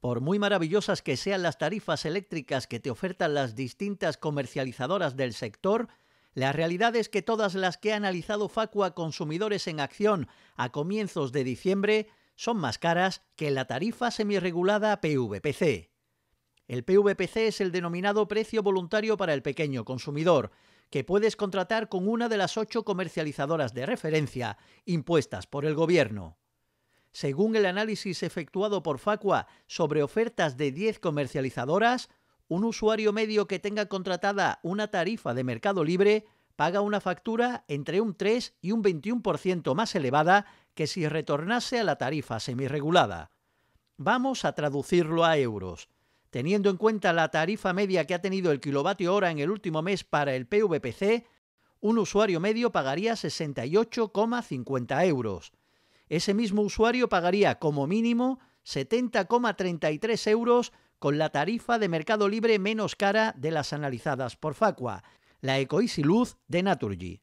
Por muy maravillosas que sean las tarifas eléctricas que te ofertan las distintas comercializadoras del sector, la realidad es que todas las que ha analizado Facua Consumidores en Acción a comienzos de diciembre son más caras que la tarifa semirregulada PVPC. El PVPC es el denominado precio voluntario para el pequeño consumidor, que puedes contratar con una de las ocho comercializadoras de referencia impuestas por el Gobierno. Según el análisis efectuado por Facua sobre ofertas de 10 comercializadoras, un usuario medio que tenga contratada una tarifa de Mercado Libre paga una factura entre un 3 y un 21% más elevada que si retornase a la tarifa semirregulada. Vamos a traducirlo a euros. Teniendo en cuenta la tarifa media que ha tenido el kilovatio hora en el último mes para el PVPC, un usuario medio pagaría 68,50 euros. Ese mismo usuario pagaría como mínimo 70,33 euros con la tarifa de mercado libre menos cara de las analizadas por Facua, la Ecoeasy Luz de Naturgy.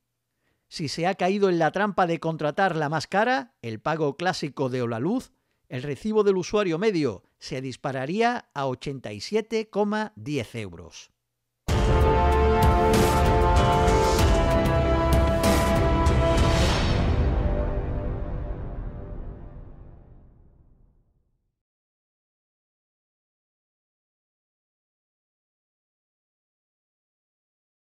Si se ha caído en la trampa de contratar la más cara, el pago clásico de Olaluz, el recibo del usuario medio se dispararía a 87,10 euros.